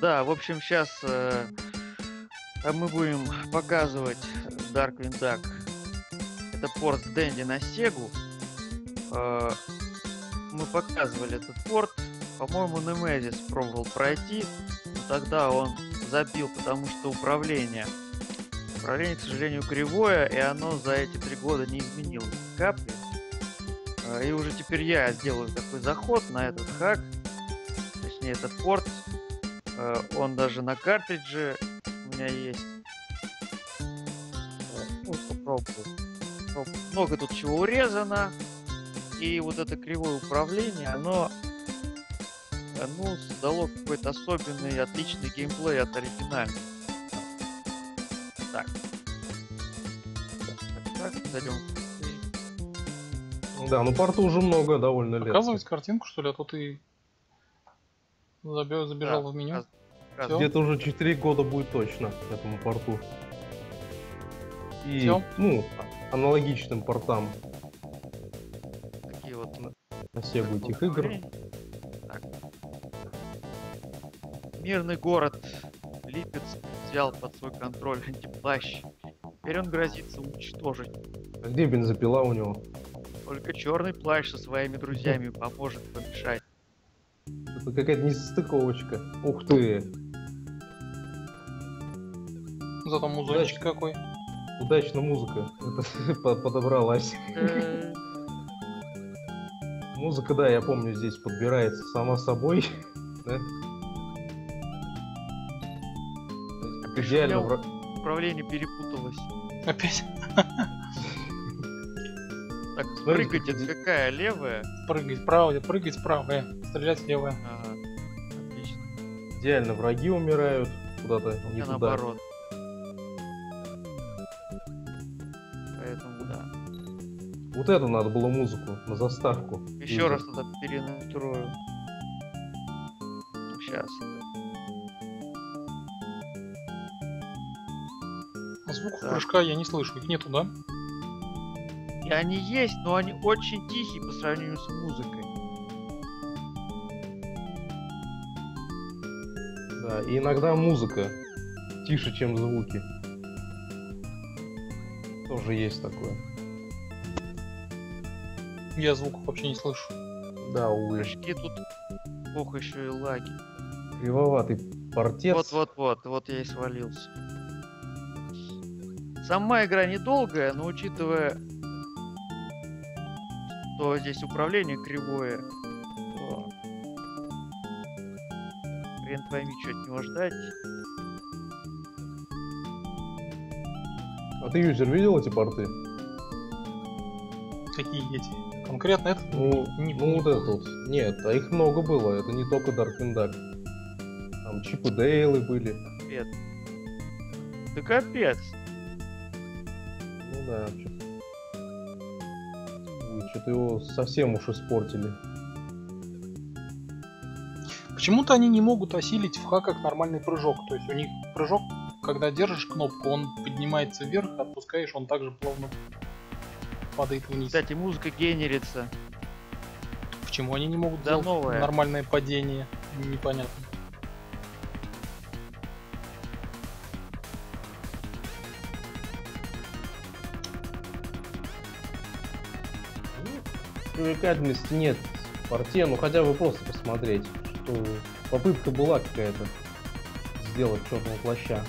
Да, в общем, сейчас э, мы будем показывать Darkwing Duck. Это порт Дэнди на Сегу. Э, мы показывали этот порт. По-моему, Немезис пробовал пройти. Но тогда он забил, потому что управление. Управление, к сожалению, кривое, и оно за эти три года не изменилось ни капли. Э, И уже теперь я сделаю такой заход на этот хак. Точнее, этот порт. Э, Он даже на картридже у меня есть. Э, Ну, попробую. Попробую. Много тут чего урезано. И вот это кривое управление, оно э, ну, создало какой-то особенный, отличный геймплей от оригинального. Так. Так, так, так, зайдем. Да, ну порту уже много довольно лет. Показывать картинку, что ли, а то ты забе- забежал Да, в меню. Где-то уже 4 года будет точно этому порту. И, Всё. ну, аналогичным портам Такие вот на Сегу этих игр. Так. Мирный город Липецк взял под свой контроль антиплащ. Теперь он грозится уничтожить. А где бензопила у него? Только черный плащ со своими друзьями поможет помешать. Какая-то несостыковочка. Ух ты! Зато музончик какой. Удачно музыка это по- подобралась. Музыка, да, я помню, здесь подбирается сама собой. да? Идеально. я вра- Управление перепуталось. Опять Так, прыгать это какая? Левая? прыгать вправо, прыгать справа, э, стрелять левая. Ага. Отлично. Идеально враги умирают куда-то У не меня туда. наоборот. Поэтому да. Вот эту надо было музыку на заставку. Еще раз это перенастрою. Сейчас. Звук Так. прыжка я не слышу, их нету, да? И они есть, но они очень тихие по сравнению с музыкой. Да, и иногда музыка тише, чем звуки. Тоже есть такое. Я звуков вообще не слышу. Да, у Прыжки тут ох еще и лаги. кривоватый портец. Вот-вот-вот, вот я и свалился. Сама игра недолгая, но учитывая, что здесь управление кривое, хрен пойми, что от него ждать. А ты, юзер, видел эти порты? Какие эти? Конкретно это? Ну, Не- ну не вот это вот. Нет, а их много было, это не только Darkwing Duck. Там Чип и Дейлы были. Капец. Да капец. Ну да, что-то его совсем уж испортили. Почему-то они не могут осилить в хаках нормальный прыжок. То есть у них прыжок, когда держишь кнопку, он поднимается вверх, отпускаешь, он также плавно падает вниз. Кстати, музыка генерится. Почему они не могут Да сделать новая. нормальное падение? Непонятно. Привлекательности нет в порте, ну хотя бы просто посмотреть, что попытка была какая-то сделать черного плаща.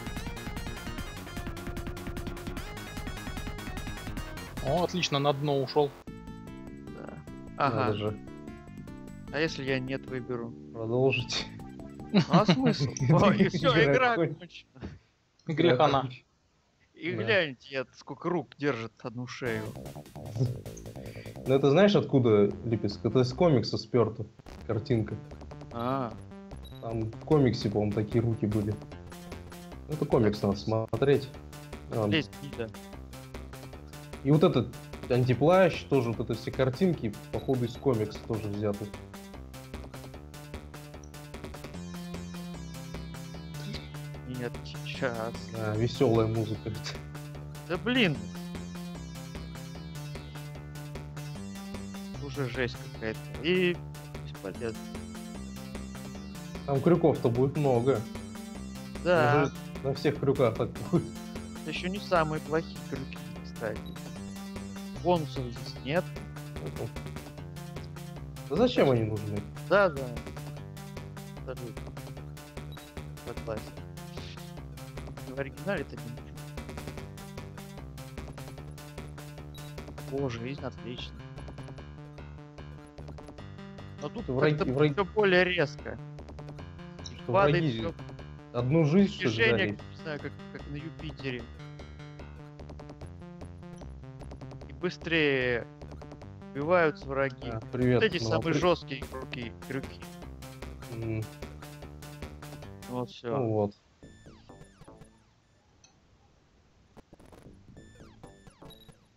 О, отлично, на дно ушел. Да. Надо Ага. же А если я нет выберу? продолжить. А смысл? И все, Игра игра кончена. Грех она. И гляньте, я сколько рук держит одну шею. Ну это знаешь откуда, Липецк? Это из комикса сперто. Картинка. А, Там в комиксе, по-моему, такие руки были. Ну, Это комикс надо смотреть. А, лезть да. И вот этот антиплащ, тоже вот это все картинки, походу, из комикса тоже взяты. Нет, сейчас. веселая музыка. Да блин. Уже жесть какая-то. И бесполезно. Там крюков-то будет много. Да, Уже на всех крюках так это еще не самые плохие крюки, кстати. Бонусов здесь нет. Да зачем они нужны? Да, да. Абсолютно. Согласен. В оригинале это не О, жизнь отлично. Но тут Враги- враги- все более резко. Что Падает враги всё одну жизнь, движение, дарить? не знаю, как, как на Юпитере. И быстрее убиваются враги. А, привет. вот эти ну, самые жесткие крюки, крюки. М, Вот все. Ну вот.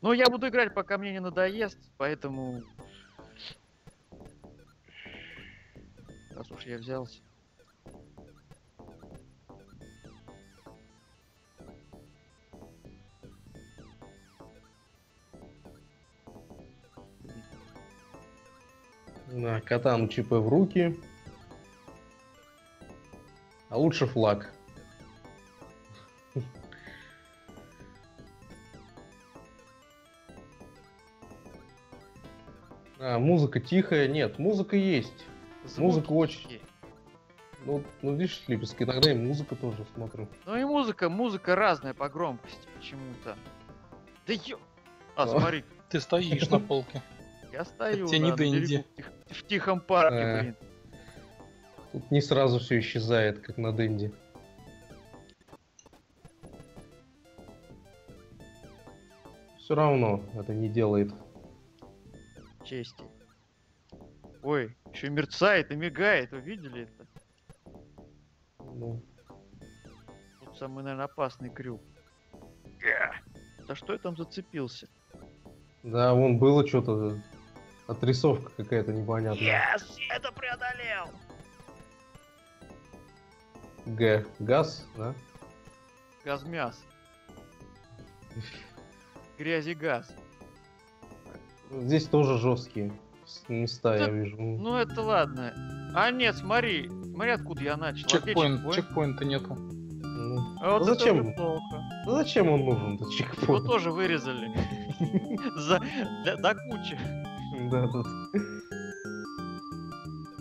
Ну, я буду играть, пока мне не надоест, поэтому... Раз уж я взялся. На катану ЧП в руки. А лучше флаг. А, музыка тихая. Нет, музыка есть. Музыка Звуки очень- тихие. Ну, ну видишь, Липецк, иногда и музыка тоже смотрю. Ну и музыка, музыка разная по громкости почему-то. Да ё... А, А. смотри, Ты стоишь на полке. Я стою тебе не на берегу, в тих- в тихом парке, Э. блин. Тут не сразу все исчезает, как на Дэнди. Все равно это не делает. Чести. Ой, еще мерцает и мигает, вы видели это? Ну, Тут самый, наверное, опасный крюк. Да что я там зацепился? да, вон было что-то. Отрисовка какая-то непонятная. Yes, я это преодолел! Г. Газ, да? Газмяс. Грязи газ. Здесь тоже жесткие места, я Да, вижу. Ну это ладно. А нет, смотри, смотри откуда я начал. Чекпоинт, чекпоинт. чекпоинта нету. Ну, А вот Да это зачем? плохо. да зачем он нужен, этот Его чекпоинт? тоже вырезали. За, для- до кучи. Да, тут.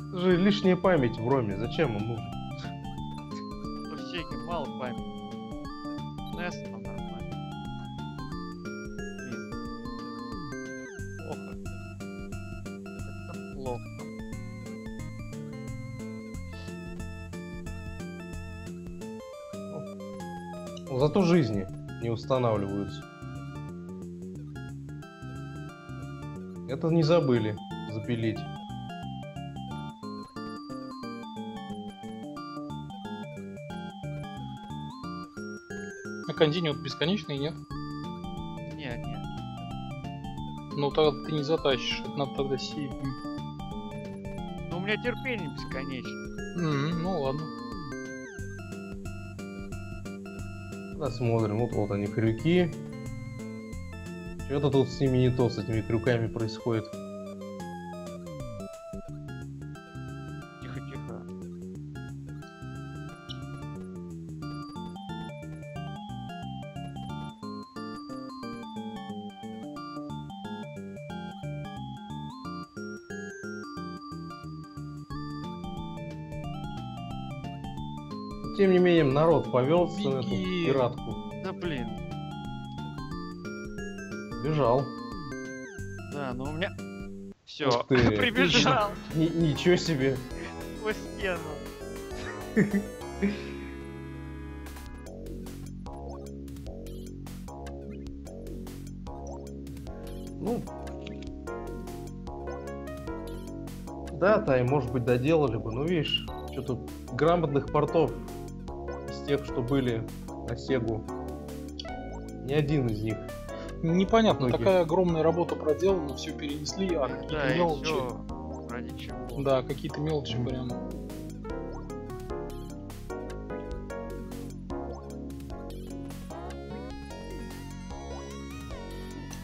Это же лишняя память в роме, зачем он нужен? Сеги мало памяти. Нес там нормально. Блин. Плохо. Это плохо. Зато жизни не устанавливаются. Это не забыли запилить. А континент бесконечный, нет? Нет, нет. Ну тогда ты не затащишь, это надо тогда сеять. Но у меня терпение бесконечно. М, Ну ладно. Посмотрим. Вот, вот они крюки. Что-то тут с ними не то, с этими крюками происходит. Тихо-тихо. Тем не менее, народ повелся на эту Беги. пиратку. Бежал. Да, ну у меня... Все, прибежал Ни- ничего себе. сквозь стену. Ну. Да, Тай, может быть, доделали бы, но видишь, что-то грамотных портов из тех, что были на Сегу. Ни один из них. Непонятно, Многие. такая огромная работа проделана, все перенесли, а Да, какие-то и мелочи. все. Ради чего? Да, какие-то мелочи прям.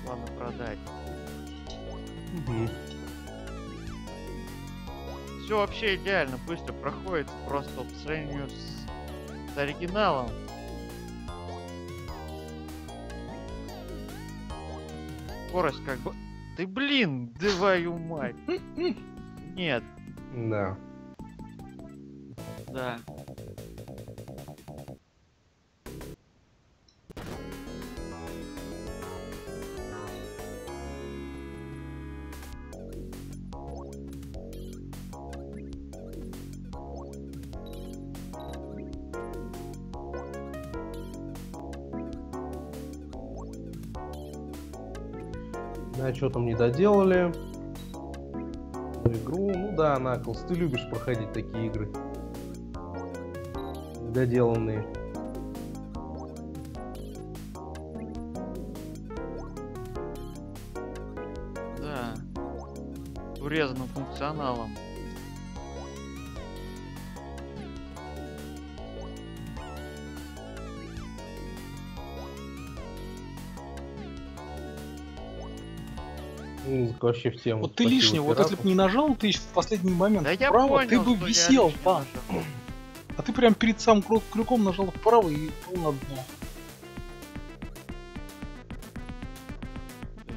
Ладно, продать. Все вообще идеально, быстро проходит, просто по сравнению с оригиналом. Скорость как бы... Ты блин, твою мать. Нет, Да. да. Что там не доделали. Игру, ну да, Наклс, ты любишь проходить такие игры. Недоделанные. Да. Урезанным функционалом. Вообще в тему. Вот ты Спасибо лишний, вот если бы не нажал, ты в последний момент Да я вправо, понял, ты бы висел там. нажал. А ты прям перед самым крю- крюком нажал вправо и пол на дно.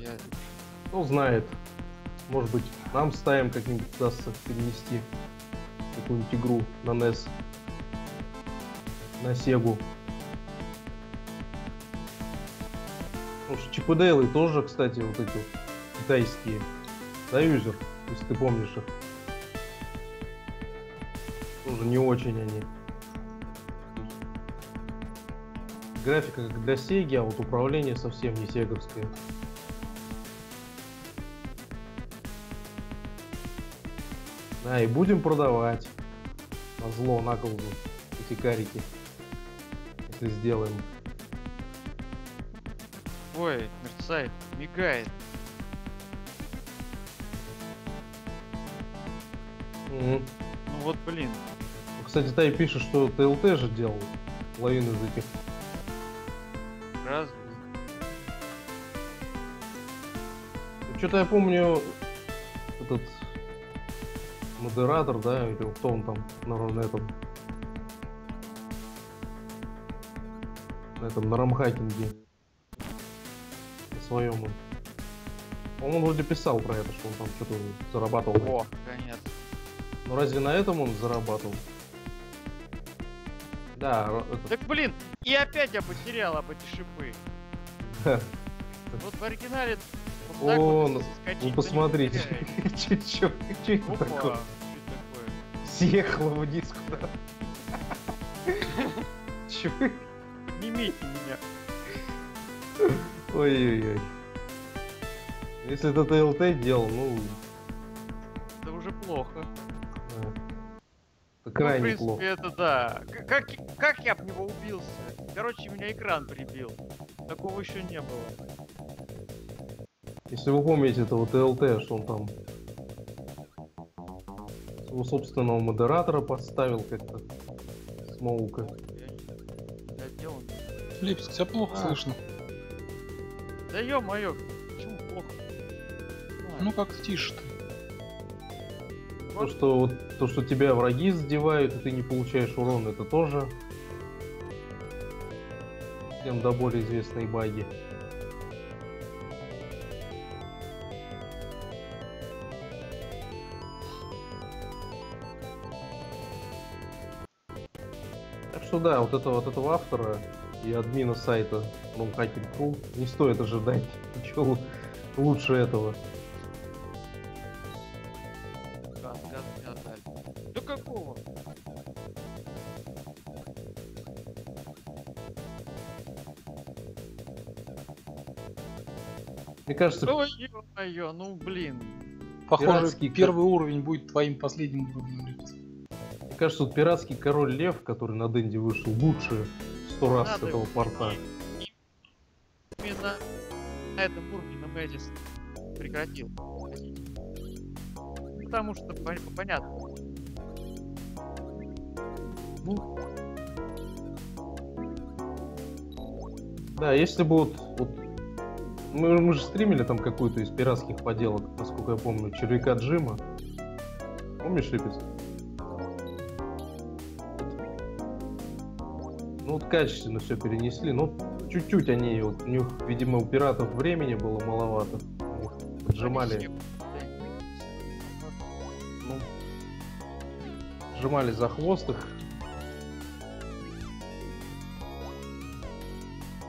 Я- Кто знает. Может быть, нам ставим как-нибудь удастся перенести какую-нибудь игру на NES. На Сегу. Потому что Чип и Дейлы тоже, кстати, вот эти вот китайские. Да, юзер, если ты помнишь их. Тоже не очень они. Графика как для Сеги, а вот управление совсем не сеговское. Да, и будем продавать. На зло, на колду. Эти карики. Если сделаем. Ой, мерцает, мигает. Ну вот блин. Кстати, Тай пишет, что ТЛТ же делал половину из этих. Разве? Что-то я помню, этот модератор, да, или кто он там, наверное, на этом, на этом, на рамхакинге, на своем он. Он вроде писал про это, что он там что-то зарабатывал. О, конец. Но разве на этом он зарабатывал? Да, этот, Так блин, и опять я потерял об эти шипы. Вот в оригинале вот так О, вот, ну, посмотрите, не че это такое? Съехало вниз куда Чё? Поднимите меня. Ой-ой-ой. Если это ТЛТ делал, ну, Это уже плохо. Это Ну, в крайне принципе, плохо. это да. Как, как я об него убился? Короче, меня экран прибил. Такого еще не было. Если вы помните этого ТЛТ, что он там своего собственного модератора подставил как-то. Смоука. Липск, тебя плохо А. слышно. Да ё-моё, почему плохо? Ну как тише ты. То, что вот то, что тебя враги задевают, и ты не получаешь урон, это тоже всем до более известные баги. Так что да, вот это вот этого автора и админа сайта RomHacking.ru не стоит ожидать ничего лу- лучше этого. Кажется, Ой, ё-моё, ну блин. Похоже, Пиратский первый уровень будет твоим последним уровнем. Мне кажется, вот пиратский король лев, который на Денде вышел, лучше сто раз Надо этого его порта. Именно на этом уровне на Мэдис прекратил. Потому что пон- понятно. Ну, Да, если бы вот, вот мы, мы же стримили там какую-то из пиратских поделок, насколько я помню, червяка Джима. Помнишь, Липец? Ну, вот качественно все перенесли. Ну, чуть-чуть они, вот, у них, видимо, у пиратов времени было маловато. У них Сжимали, ну, сжимали за хвост их.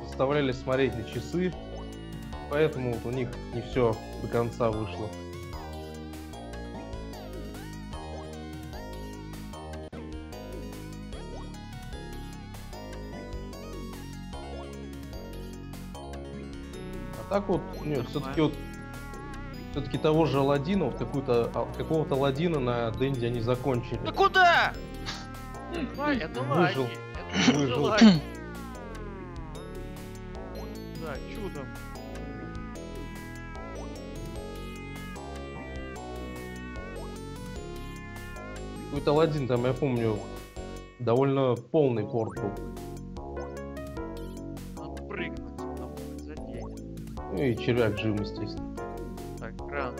Заставляли смотреть на часы. Поэтому вот у них не все до конца вышло. А так вот, нет, все-таки вот все-таки того же Аладдина, вот какую-то, а, какого-то Аладдина на Дэнди они закончили. Да куда? Это Выжил. лаги. Это Выжил. лаги. Да, чудом. Какой-то Аладдин там, я помню, довольно полный порт был. Надо прыгнуть. Ну и червяк жив, естественно. Так, кран.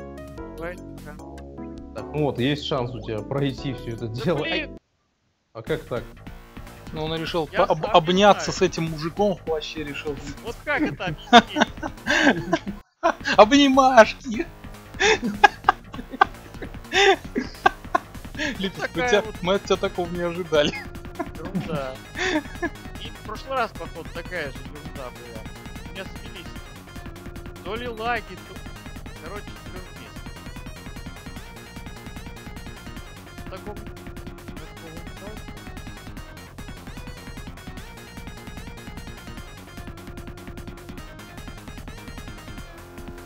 Так, ну вот, есть шанс у тебя пройти все это Да дело. Блин, А как так? Но он решил Я по- об- обняться знаю. с этим мужиком в плаще, решил. вот как это объяснить? Обнимашки! Мы, Такая тебя- вот- мы от тебя такого не ожидали. Ерунда. И в прошлый раз, походу, такая же ерунда была. У меня смелись. То ли лаги, то... Короче, все вместе. В таком...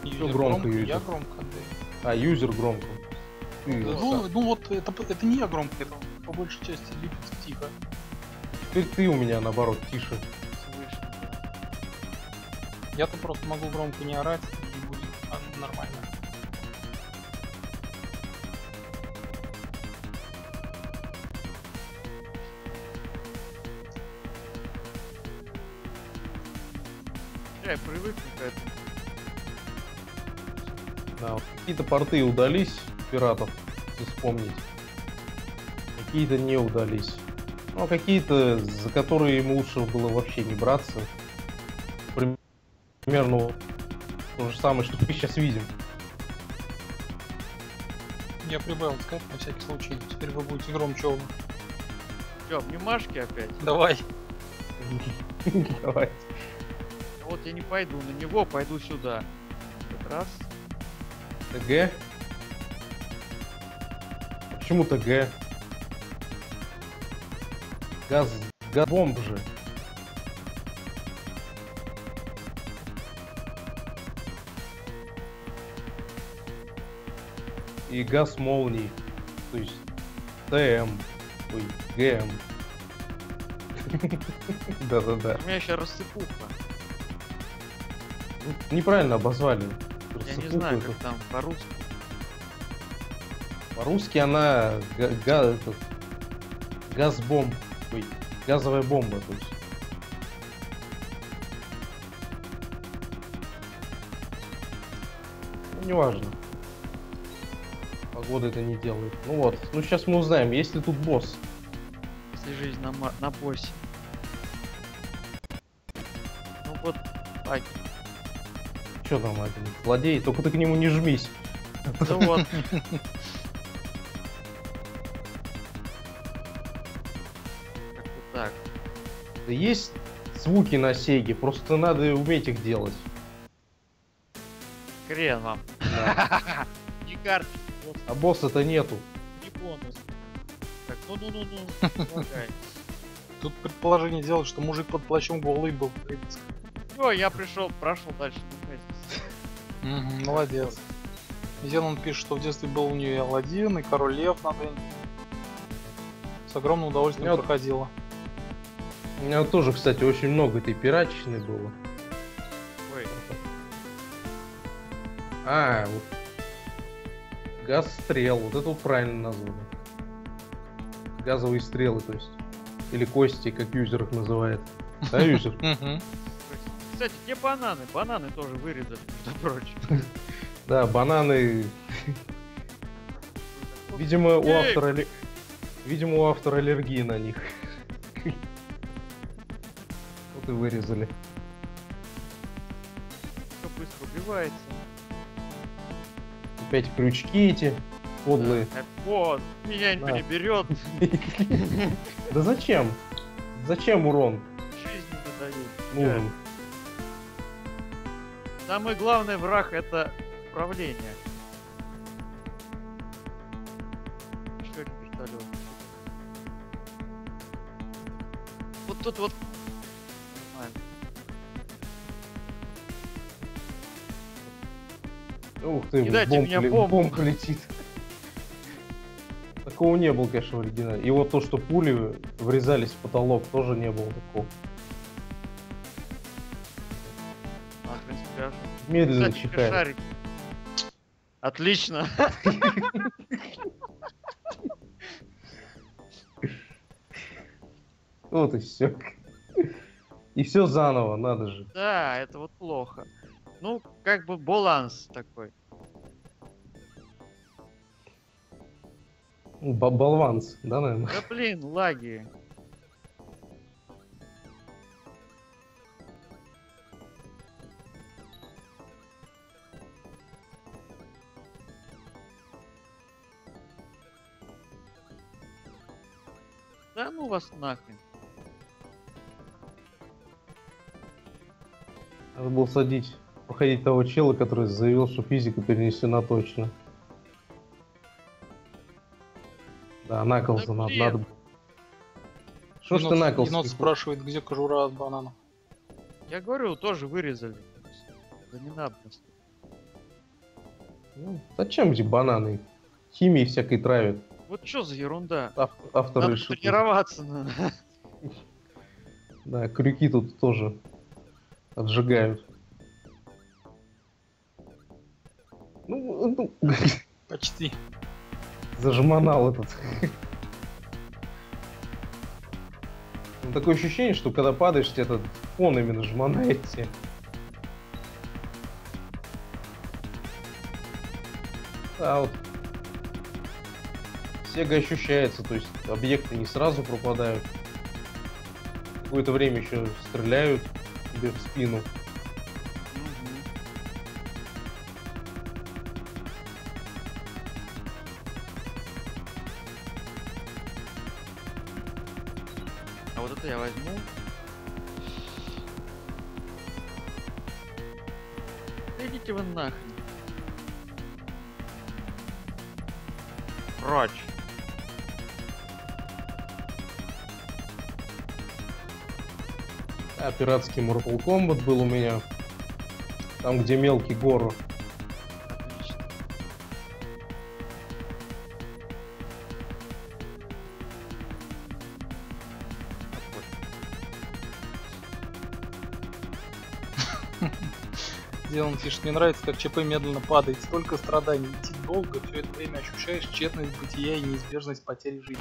Юзер громко, Я громко, да. А, юзер громко. Ты, Ну, ну вот это, это не я громко, это по большей части Липецк тихо. теперь ты у меня наоборот тише. Я-то просто могу громко не орать, и будет а, нормально. Я привыкну к этому. Да, вот какие-то порты удались пиратов, если вспомнить. Какие-то не удались. Ну, а какие-то, за которые ему лучше было вообще не браться. Прим- Примерно то же самое, что мы сейчас видим. Я прибавил сказать на всякий случай. Теперь вы будете громче оба. Чё, обнимашки опять? Давай. Давай. Вот я не пойду на него, пойду сюда. Раз. ТГ? Почему ТГ? Газ... Газбомб же. И газ молний. То есть ТМ. Ой, ГМ. Да-да-да. У меня еще рассыпуха. Неправильно обозвали. Я не знаю, как там по-русски. По-русски она га- га- этот, газбомб. Ой, газовая бомба, то есть. Ну, неважно. Погода это не делает. Ну вот, ну сейчас мы узнаем, есть ли тут босс. Если жизнь на, на боссе. Ну вот, ай, Че там это? Злодей, только ты к нему не жмись. ну вот. есть звуки на Сеге, просто надо уметь их делать. Хрен вам. Да. Ни карты, А босса-то нету. ни бонус. Так, ну-ну-ну-ну. Тут предположение делать, что мужик под плащом голый был. Всё, я пришел, прошел дальше. Молодец. Зенон пишет, что в детстве был у нее и Аладдин, и Король Лев на. С огромным удовольствием проходила. У меня тоже, кстати, очень много этой пиратчины было. Ой, А, вот. Газ-стрел, вот это вот правильно названо. Газовые стрелы, то есть. Или кости, как юзер их называет. Да, юзер? Кстати, где бананы? Бананы тоже вырезали, между прочим. Да, бананы. Видимо, у автора... Видимо, у автора аллергии на них. Ты вырезали. Всё быстро убивается. Опять крючки эти подлые. Вот, меня никто не берет, Да зачем? Зачем урон жизнь не дают. нужен? Самый главный враг это управление. Что это вертолет? Вот тут вот. Ух ты, Кидайте бомб, меня бомбу. бомб летит. Такого не было, конечно, в оригинале. И вот то, что пули врезались в потолок, тоже не было такого. Медленно Кстати, чихает. шарик. Отлично. Вот и все. И все заново, надо же. Да, это вот плохо. Ну, как бы баланс такой. Ба- Болванс, да, наверное? Да блин, лаги. Да ну вас нахрен. Надо было садить, проходить того чела, который заявил, что физика перенесена точно. Да, Наклза Да надо, надо. Что ж ты Наклз? Енот спрашивает, где кожура от банана. Я говорю, тоже вырезали. Да не надо. Ну, зачем эти бананы? Химией всякой травят. Вот что за ерунда? Ав- авторы Надо решили. тренироваться надо. Да, крюки тут тоже отжигают. Ну, ну, Почти. зажиманал этот. Такое ощущение, что когда падаешь, тебе этот фон именно жманает тебе. А вот Сега ощущается, то есть объекты не сразу пропадают. Какое-то время еще стреляют тебе в спину. Вы нахрен. Прочь. А, пиратский Mortal Kombat был у меня. Там, где мелкий гору. Делан пишет, мне нравится, как ЧП медленно падает. Столько страданий, идти долго, все это время ощущаешь тщетность бытия и неизбежность потери жизни.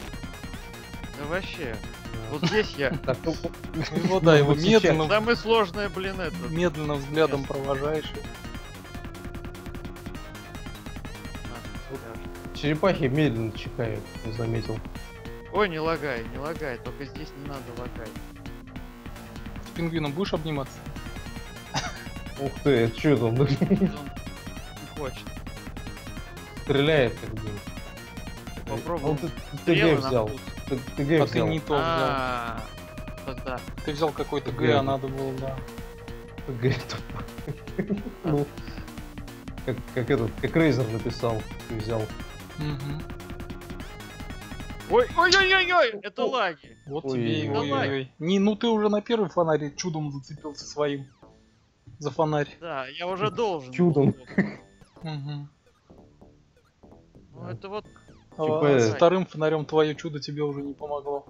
Да вообще. Вот здесь я. Ну, Его, да, его Вот сейчас. медленно, Самое сложное, блин, это. медленно взглядом провожаешь. черепахи медленно чихают, не заметил. Ой, не лагай, не лагай, только здесь не надо лагать. С пингвином будешь обниматься? Ух ты, это что там? Он не хочет. Стреляет как бы. Попробуй. Ну, ты, ты на взял. вкус. Ты, ТГ А ты взял. не то взял. А, тогда. Ты взял какой-то Г, а надо было, да. ТГ тупо. Ну, как, как этот, как Рейзер написал, ты взял. Ой, ой, ой, ой, ой, это О. лаги. Вот Ой, тебе и ой, ой. Не, ну ты уже на первый фонарь чудом зацепился своим. За фонарь. Да, я уже должен. Чудом. Ну это вот. А с вторым фонарем твое чудо тебе уже не помогло.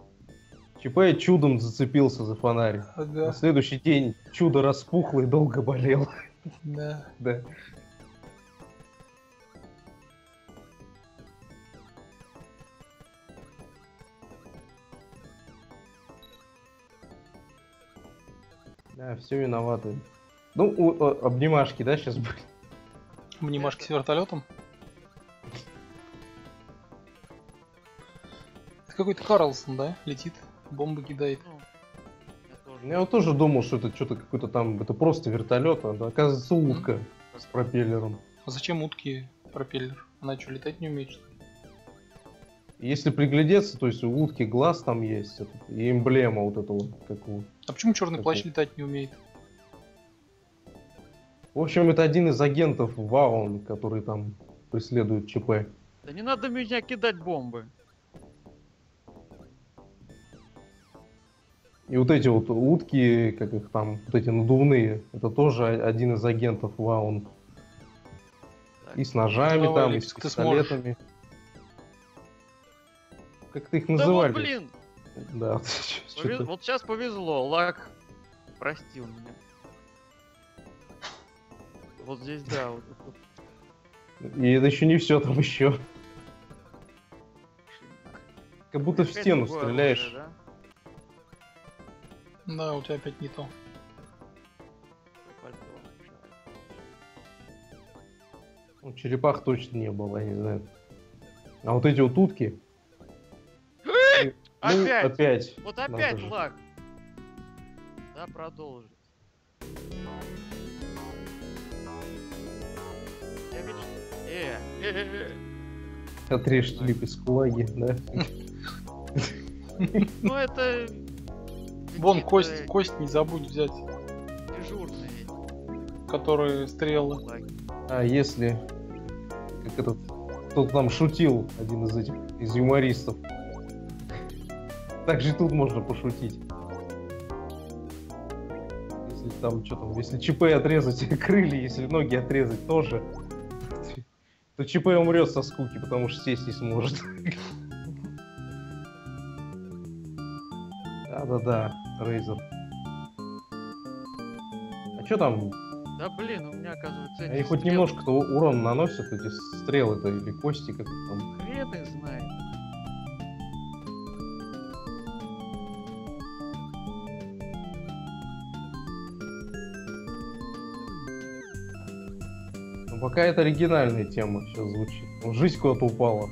ЧП чудом зацепился за фонарь. На Ага, следующий день чудо распухло и долго болел. да. Да. Да, все виноваты. Ну, у- о, обнимашки, да, сейчас были? Обнимашки с вертолетом. Это какой-то Карлсон, да? Летит, бомбы кидает. Ну, я тоже тоже. Я вот тоже думал, что это что-то какой-то там, это просто вертолет, а да, оказывается утка с пропеллером. А зачем утки пропеллер? Она что, летать не умеет, что ли? Если приглядеться, то есть у утки глаз там есть, и эмблема вот этого, как у... А почему черный плащ Какой? летать не умеет? В общем, это один из агентов Ваун, который там преследует ЧП. Да не надо меня кидать бомбы. И вот эти вот утки, как их там, вот эти надувные, это тоже один из агентов Ваун. Так. И с ножами там, и с сможешь. пистолетами. Как ты их Да вот, называли? блин, Да, вот пове- чё-то- вот сейчас повезло, лак простил меня. Вот здесь, да, вот И это еще не все там еще. Как будто в Опять стену другое стреляешь. оружие, да? Да, у тебя опять не то. Ну, черепах точно не было, я не знаю. А вот эти вот утки. ну, Опять! опять. Вот опять лак. Да, продолжить. Э, э, э, э. Отрежьте лип из кулаги, да? Ну это... Вон кость, кость не забудь взять, Дежурные которые стрелы. А если, как этот, кто-то там шутил, один из этих, из юмористов. Так же тут можно пошутить. Если там, что там, если ЧП отрезать крылья, если ноги отрезать тоже, то ЧП умрет со скуки, потому что сесть не сможет. Да-да-да, Рейзер. А что там? Да блин, у меня оказывается... Они эти хоть стрелы- немножко-то урон наносят, эти стрелы-то, или кости, как там. Хрен их знает. Пока это оригинальная тема сейчас звучит. Ну, Жизнь куда-то упала.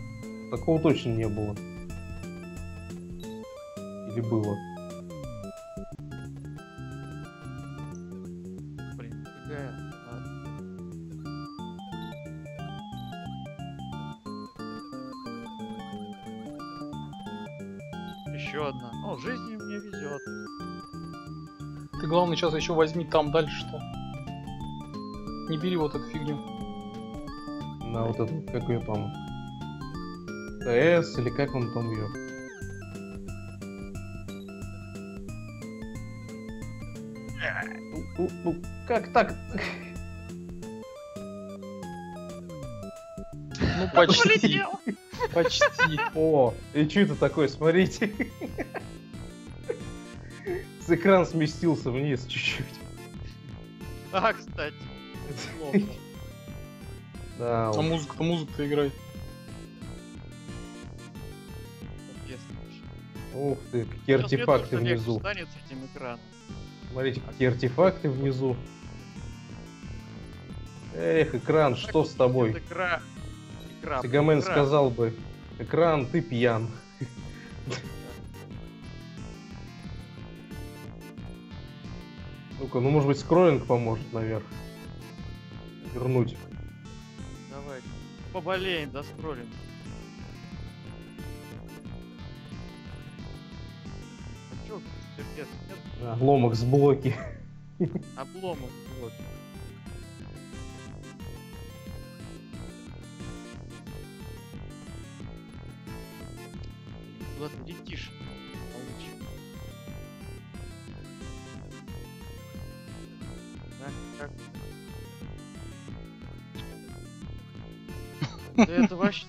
Такого точно не было. Или было. Блин, какая... Еще одна. О, в жизни мне везет. Ты главное сейчас еще возьми там дальше что. Не бери вот эту фигню. Вот эту, как ее там. ТС, или как он там ее. Ну, ну, ну, как так? Ну почти, почти. О, и что это такое, смотрите. С экран сместился вниз чуть-чуть. А, музыка-то музыка-то играет. Ух ты, какие Сейчас артефакты внизу. станет с этим экраном. Смотрите, какие артефакты внизу. Эх, экран, что Так с тобой? Икра. Икра. Сигамен икра. сказал бы, экран, ты пьян. Ну-ка, ну может быть скроллинг поможет наверх. Вернуть. Давай. Поболеем, доскроллим. А чё, сердец, нет А, ломок с блоки. обломов, вот. Куда ты Да это вообще...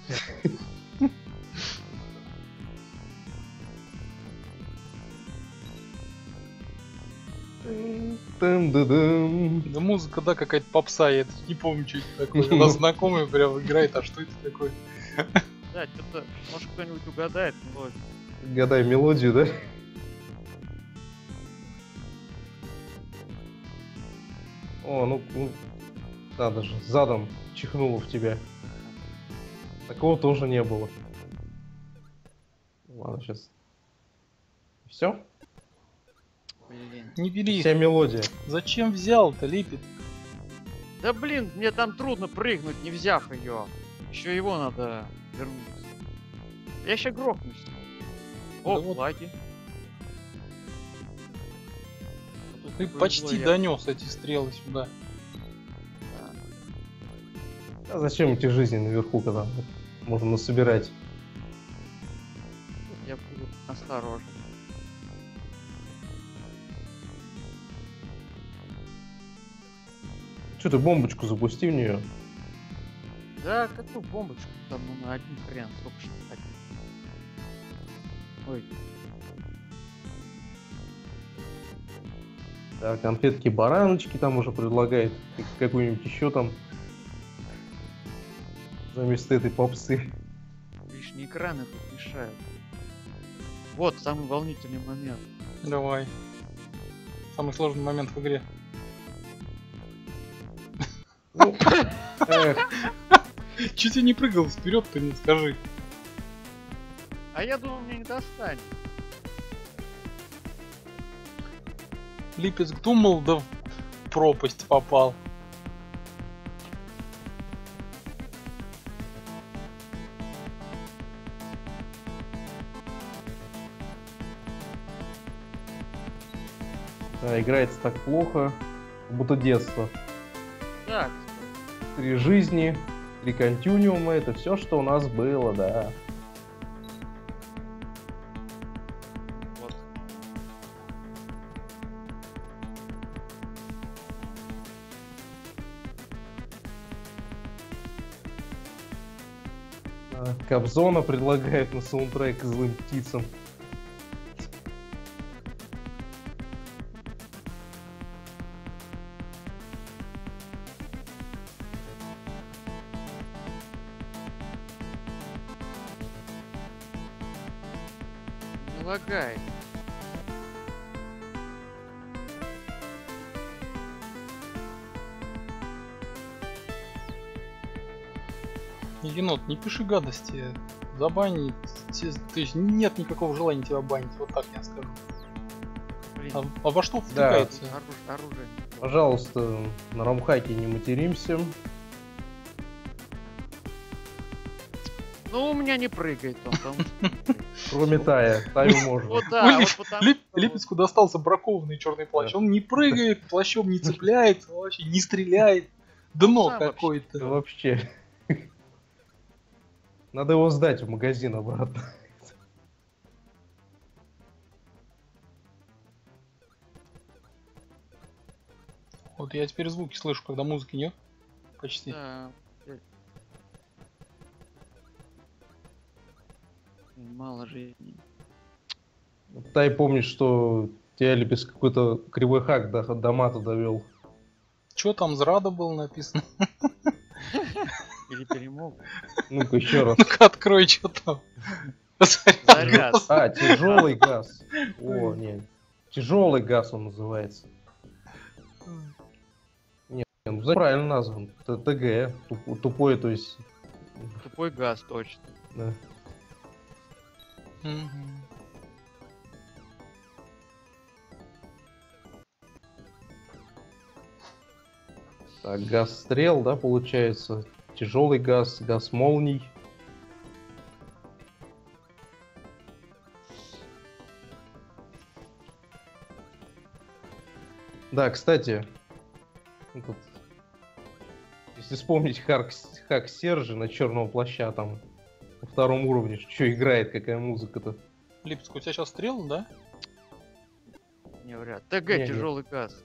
Да музыка, да, какая-то попса, я не помню, что это такое. Она знакомая прям играет, а что это такое? Да, что-то... Может кто-нибудь угадает мелодию. Гадай мелодию, да? О, ну, ну, надо же, задом чихнуло в тебя. Такого тоже не было. Ладно, сейчас. Все? Блин. Не бери. Вся мелодия. Зачем взял-то, Липет? Да блин, мне там трудно прыгнуть, не взяв ее. Еще его надо вернуть. Я сейчас грохнусь. О, Да вот. лаги. Ты почти я- донес эти стрелы сюда. А зачем эти жизни наверху, когда можно насобирать? Я буду осторожен. Че ты бомбочку запусти в нее? Да, какую бомбочку? Там ну, на один хрен, сколько ж хватит. Ой, Да, конфетки бараночки там уже предлагает. как- Какую-нибудь еще там. Вместо этой попсы. лишние экраны тут мешают. Вот самый волнительный момент. Давай. Самый сложный момент в игре. Ну, Чуть ты не прыгал вперед, ты мне скажи. А я думал, мне не достанет. Липец думал, да в пропасть попал. Да, играется так плохо, как будто детство. Так, Три жизни, три континуума, это все, что у нас было, да. вот. А, Кобзона предлагает на саундтрек злым птицам. Пиши гадости. Забани. те- То есть нет никакого желания тебя банить. Вот так я скажу. А, а во что Да. втыкается? оруж- оружие. Пожалуйста, на ромхаке не материмся. Ну, у меня не прыгает он, что... Кроме Тая. Таю можно. Вот да, Липецку достался бракованный черный плащ. Да. Он не прыгает, плащом не цепляет, вообще не стреляет. Дно какое-то. Да вообще. Надо его сдать в магазин обратно. Вот я теперь звуки слышу, когда музыки нет. Почти. Да. Мало жизни. Тай помнит, что тебя без какой-то кривой хак до, до мата довел. Че там зрада был написано? Или перемогу. Ну-ка еще раз. Ну-ка открой, что там. Заряд. А, тяжелый газ. О, нет. Тяжелый газ он называется. Ну, за- правильно назван. ТГ. Туп- Тупой, то есть. Тупой газ, точно. да. Так, газ стрел, да, получается. Тяжелый газ, газ молний. Да, кстати, этот, если вспомнить хак, хак Сержи на черного плаща там на втором уровне, что играет, какая музыка-то. Липецк, у тебя сейчас стрел, да? Не вряд. ТГ, Не, не. тяжелый газ.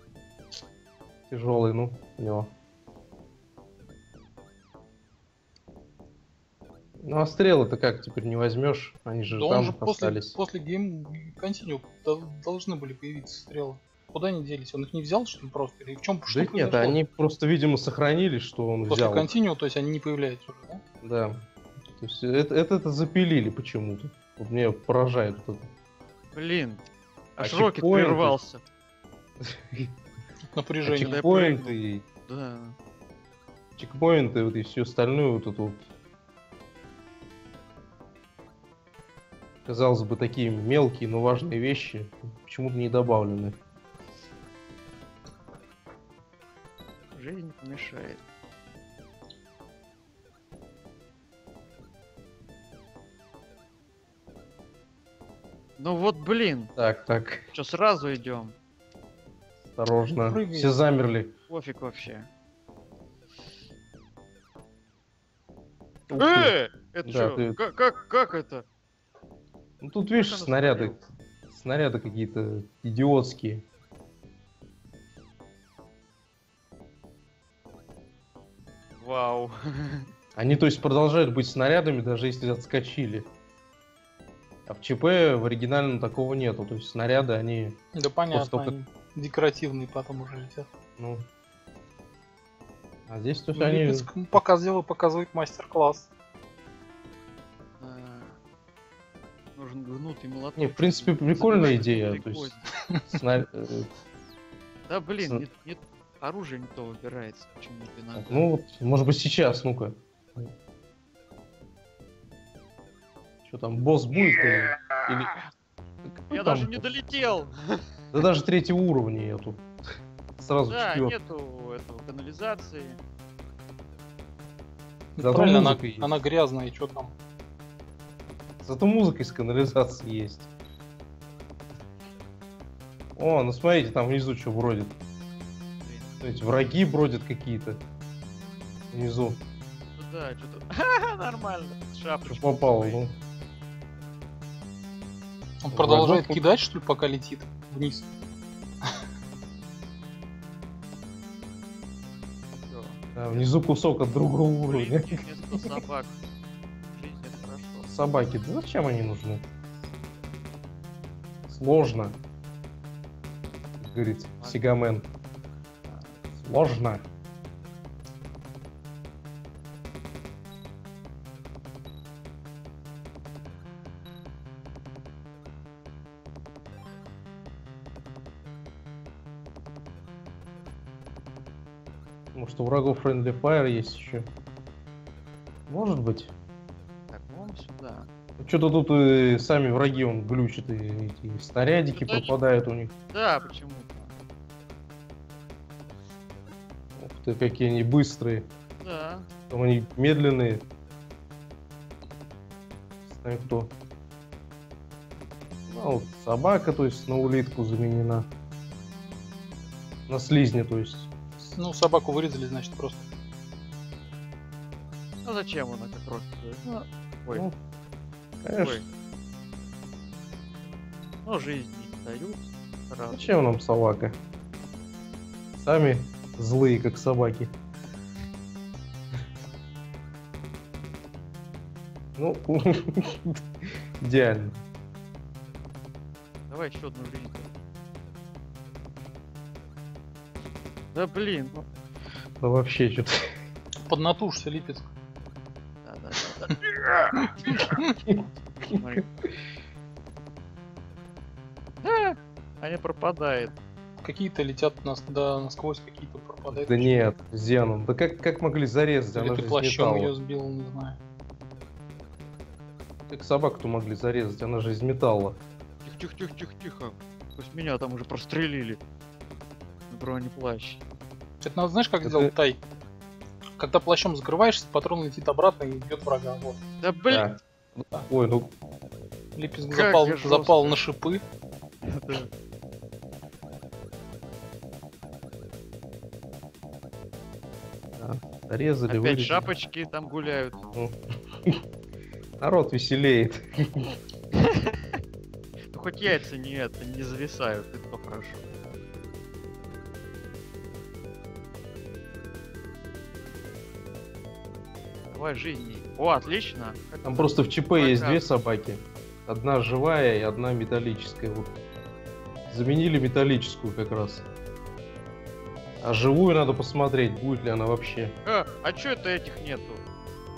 Тяжелый, ну, у него. Ну а стрелы-то как теперь не возьмешь? Они же Да он там же после, остались. после гейм континю должны были появиться стрелы. Куда они делись? Он их не взял, что ли, просто? Или в чем Да нет, произошло? они просто, видимо, сохранили, что он После взял. их. континю, то есть они не появляются уже, да? Да. То есть это, это, это запилили почему-то. Вот меня поражает вот это. Блин. А Аж рокет чекпоинты? прервался. Напряжение. Чекпоинты и Да. чекпоинты вот и все остальное вот это вот. казалось бы, такие мелкие, но важные вещи почему-то не добавлены. Жизнь не помешает. Ну вот, блин. Так, так. Что, сразу идем? Осторожно. Прыгай. Все замерли. Пофиг вообще. Э! Это да, что? Ты... Как, как, как это? Ну тут, видишь, снаряды. Снаряды какие-то идиотские. Вау. Они, то есть, продолжают быть снарядами, даже если отскочили. А в ЧП в оригинальном такого нету. То есть снаряды, они, Да понятно, только- они декоративные потом уже летят. ну... А здесь то есть Ну, они... Показывал, показывает мастер-класс. Гнутый молоток. Не, в принципе, прикольная идея, то есть- э, Да блин, нет, нет, оружие не то выбирается почему-то иногда. Ну вот, может быть сейчас, ну-ка. Что там, босс будет? или- или- Я там даже не долетел. Да даже третьего уровня нету. Сразу Да, четвертый. нету этого канализации. Зато Правильно, она, она грязная, что там? Зато музыка из канализации есть. О, ну смотрите, там внизу что бродит. Эти враги бродят какие-то. Внизу. ну да, что-то нормально. Что Шапочка. попало, ну. Он Врагов продолжает тут- кидать, что ли, пока летит вниз? Всё. А, внизу кусок от другого уровня. Вместо собак. Собаки, да зачем они нужны? Сложно. Говорит Сигамен. Сложно. Может, у врагов Friendly Fire есть еще? Может быть. Что-то тут и сами враги он глючит, и эти снарядики они- пропадают у них. Да, почему-то. Ух ты, какие они быстрые. Да. Там они медленные. Знаю кто. Ну, вот собака, то есть на улитку заменена. На слизня, то есть. Ну, собаку вырезали, значит, просто. Ну зачем она как рот? Ну, ой, Ну, конечно. ой. Ну, жизни не дают. Сразу. Зачем нам собака? Сами злые, как собаки. Ну, идеально. Давай еще одну жизнь. Да блин, ну, Да вообще что-то. Поднатужься, Липецк. Да, Аня пропадает. Какие-то летят нас, да, насквозь, какие-то пропадают. Да нет, Зеном. Да как, как могли зарезать? Или Она ты же из плащом металла. ее сбил, не знаю. Как собаку-то могли зарезать? Она же из металла. Тихо, тихо, тихо, тихо, тихо. Пусть меня там уже прострелили. Бронеплащ. Это надо, знаешь, как Это- тай? Когда плащом закрываешься, патрон летит обратно и бьет врага. Вот. Да блин. Да. Ой, ну Липецк запал, запал на шипы. Да. зарезали, Опять вырезали. шапочки там гуляют. Народ веселеет. Ну хоть яйца не это, не зависают, это то хорошо. Давай жизни. О, отлично. Там просто в ЧП есть Пока. две собаки. Одна живая и одна металлическая. Вот. Заменили металлическую как раз. А живую надо посмотреть, будет ли она вообще. А, а чё это этих нету?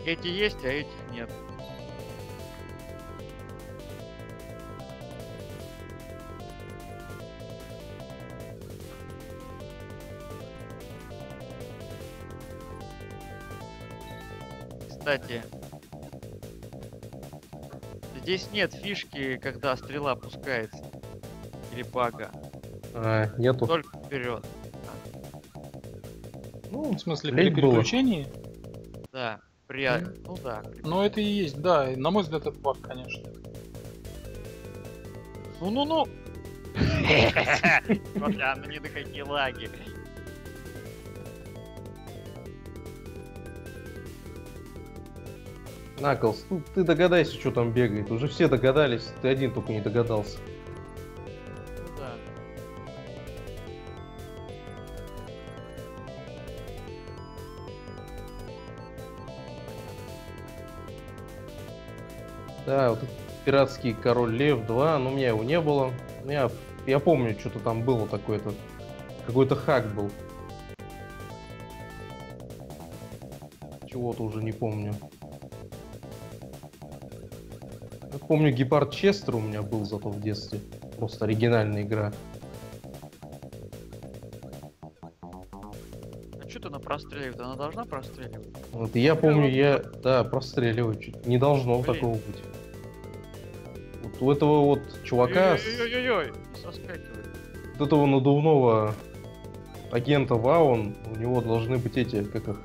Эти есть, а этих нет. Кстати, здесь нет фишки, когда стрела опускается. Или бага. А, нету. Только вперед. Ну, В смысле, Лень при было. переключении? Да, при... Ну да. при- Ну это и есть, да. На мой взгляд, это баг, конечно. Ну-ну-ну. Смотря на ни на какие лаги. Наклс, ну ты догадайся, что там бегает. Уже все догадались, ты один только не догадался. Ну да. Да, вот пиратский король Лев 2, но у меня его не было. Меня, я помню, что-то там было такое-то. Какой-то хак был. Чего-то уже не помню. Помню, Гепард Честер у меня был зато в детстве. Просто оригинальная игра. А что-то она простреливает? Она должна простреливать? Вот, я помню, я, да, простреливаю. Не должно Блин. такого быть. Вот у этого вот чувака, Ой-ой-ой, не соскакивай. вот этого надувного агента Ваун, у него должны быть эти, как их...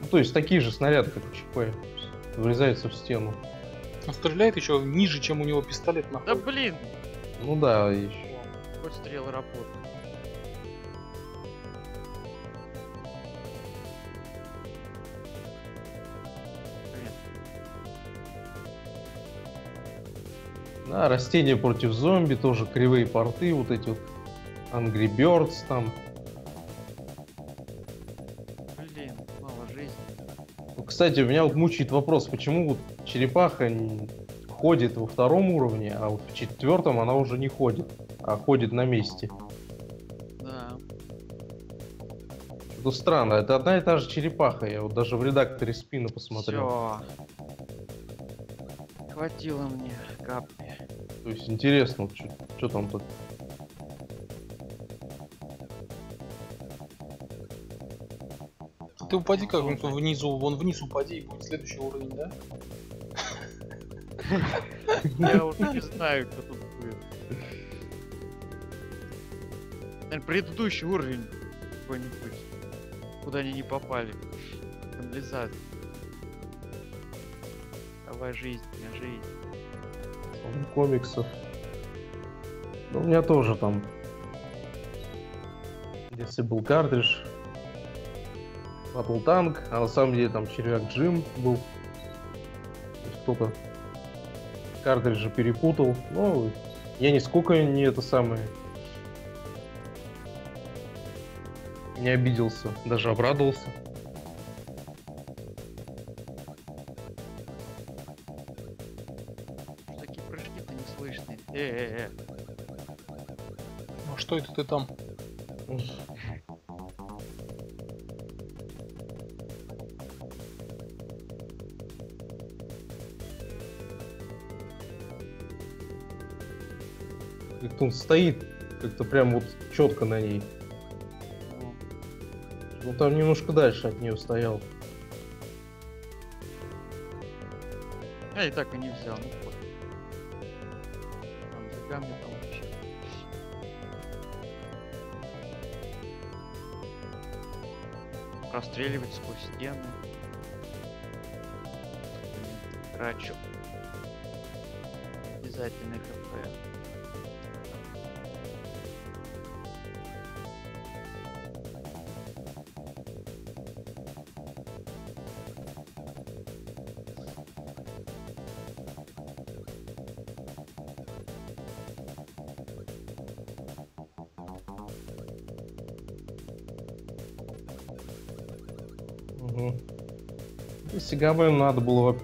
Ну, то есть такие же снаряды, как у ЧП. Врезаются в стену. Он стреляет еще ниже, чем у него пистолет Да находится. блин! Ну да, и Хоть стрелы работают. Да, растения против зомби, тоже кривые порты, вот эти вот Angry Birds там. блин, мало жизни. Кстати, меня вот мучает вопрос, почему вот черепаха ходит во втором уровне, а вот в четвертом она уже не ходит, а ходит на месте. Да. Это странно, это одна и та же черепаха, я вот даже в редакторе спина посмотрел. Все. Хватило мне капли. То есть интересно, что там так. Ты упади как-нибудь внизу, вон вниз упади, и будет следующий уровень, да? Я уже не знаю, кто тут будет. Предыдущий уровень какой-нибудь. Куда они не попали. Канализация. Давай жизнь, меня жизнь. Комиксов. Ну, у меня тоже там. Если был картридж. Battle Tank, а на самом деле там червяк Джим был. То есть кто-то картриджи перепутал. Ну, я нисколько не это самое. Не обиделся, даже обрадовался. Такие прыжки-то не слышны. Э-э-э. Ну что это ты там? Как-то он стоит как-то прям вот четко на ней. Ну, там немножко дальше от нее стоял. Я и так и не взял, ну. Там за камнем там вообще. Простреливать сквозь. Блин, Трачу. Обязательный хп. Габаем надо было...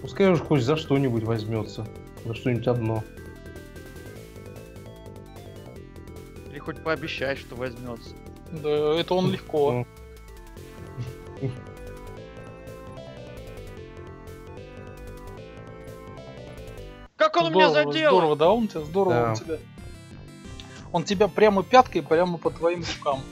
Пускай уж хоть за что-нибудь возьмется. За что-нибудь одно. Или хоть пообещать, что возьмется. Да, это он легко. Ну, Как он меня задел? Здорово, да, он тебя, здорово Да. он тебя. Он тебя прямо пяткой прямо по твоим рукам.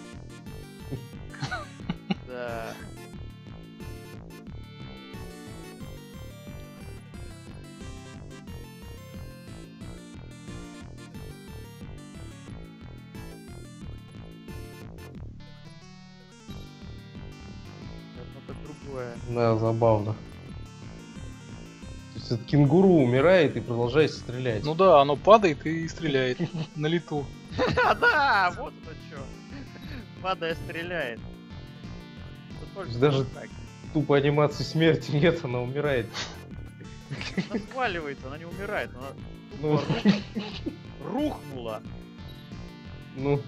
Кенгуру умирает и продолжает стрелять. Ну да, оно падает и стреляет на лету. А, да, вот оно что. Падая стреляет. Даже- так. Тупо анимации смерти нет, она умирает. Она сваливается, она не умирает, она Ну, рухнула. ну,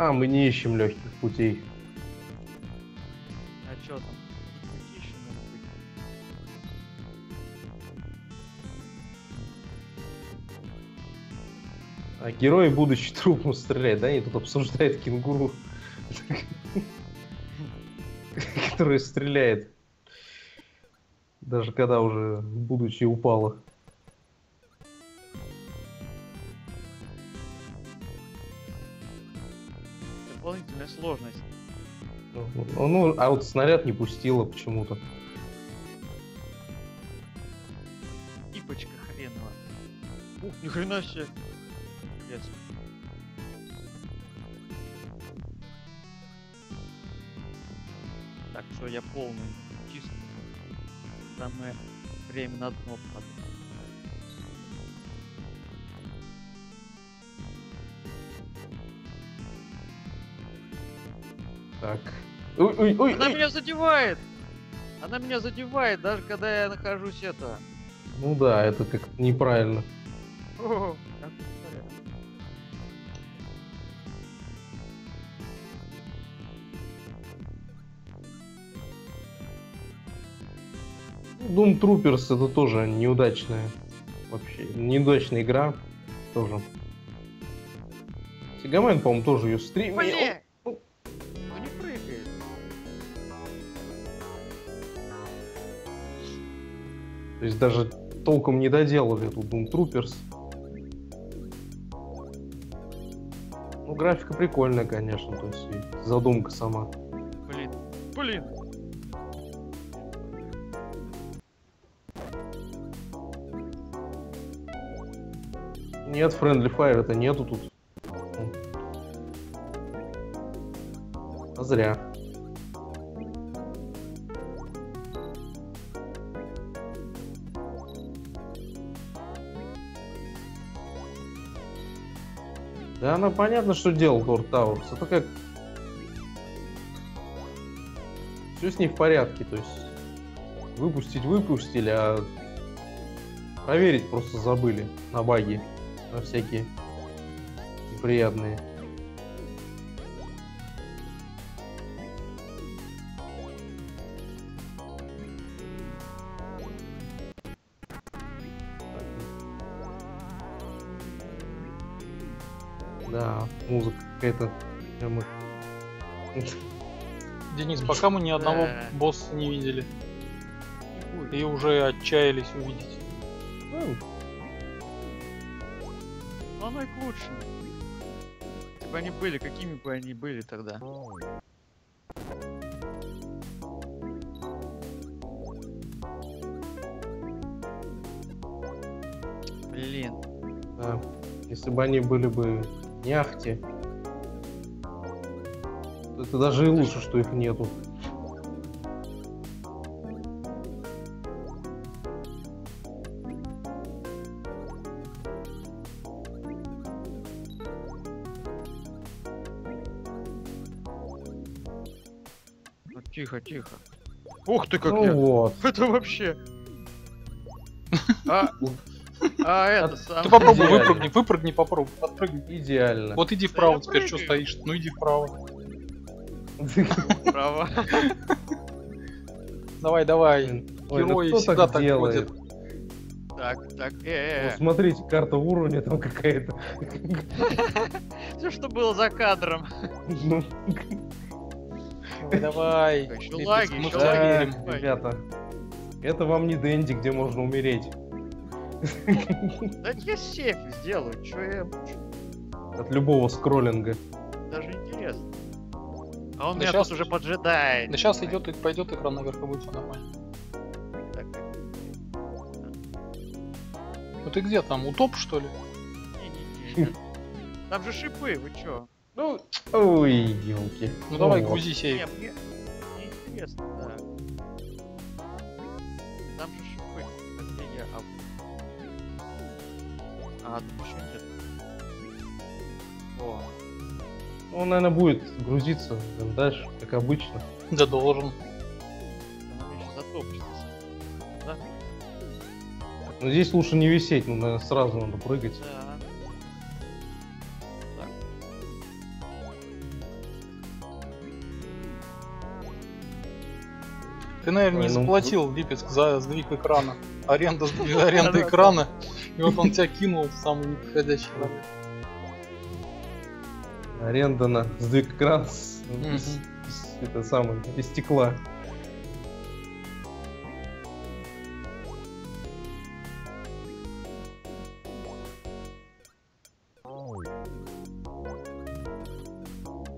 а мы не ищем легких путей. А чё там? А герои, будучи трупом, стреляют, да? Они тут обсуждают кенгуру, которая стреляет. Даже когда уже, будучи, упала. Ну, ну, а вот снаряд не пустила почему-то. Кипочка хренова. Ух, ни хрена себе. Пиздец. Так, все, я полный. Чисто. Самое время на дно падать. Так. Ой, ой, ой, Она ой. меня задевает! Она меня задевает, даже когда я нахожусь это. Ну да, это как-то неправильно. О, как. Doom Troopers это тоже неудачная вообще неудачная игра тоже. Сигамен, по-моему, тоже ее стримил. Блин! То есть даже толком не доделали эту Doom Troopers. Ну, графика прикольная, конечно, то есть задумка сама. Блин. Блин. Нет, Friendly Fire это нету тут. А зря. Да, она понятно, что делал Лорд Тауэрс. Это как... Все с ней в порядке, то есть... Выпустить выпустили, а проверить просто забыли на баги, на всякие неприятные. Музыка какая-то Денис, пока мы ни одного Да. босса не видели. И уже отчаялись увидеть. ну, оно и к лучшему. Если бы они были, какими бы они были тогда? Блин. Да. Если бы они были бы то это даже и лучше, что их нету. Ну, тихо, тихо. Ух ты как ну я! вот. Это вообще. А, а это сам. Ты попробуй, Идеально. выпрыгни, выпрыгни, попробуй, подпрыгни. Идеально. Вот иди вправо теперь, что стоишь? Ну иди вправо. Право. Давай, давай. Ой, Герои кто всегда так делает? ходят. Так, так, Вот э, смотрите, карта уровня там какая-то. Все, что было за кадром. Ну, Давай. Еще лаги, еще лаги. ребята, это вам не Дэнди, где можно умереть. Да я сейф сделаю, что я От любого скроллинга. даже интересно. А он меня тут уже поджидает. Да сейчас идет и пойдет экран наверх и будет все нормально. Ну ты где там? Утоп что ли? Там же шипы, вы чё? Ну, ой, елки. Ну давай, вот. грузи сейф. мне интересно, да. А, тут еще нет. О, Он, наверное, будет грузиться дальше, как обычно. Да должен. Да? Но здесь лучше не висеть, ну, наверное, сразу надо прыгать. Да. Ты, наверное, не ну, заплатил, Липецк, за сдвиг экрана. Аренда, аренда экрана. И вот он тебя кинул в самый неподходящий момент. Аренда на сдвиг экран с, из- это самое, из стекла.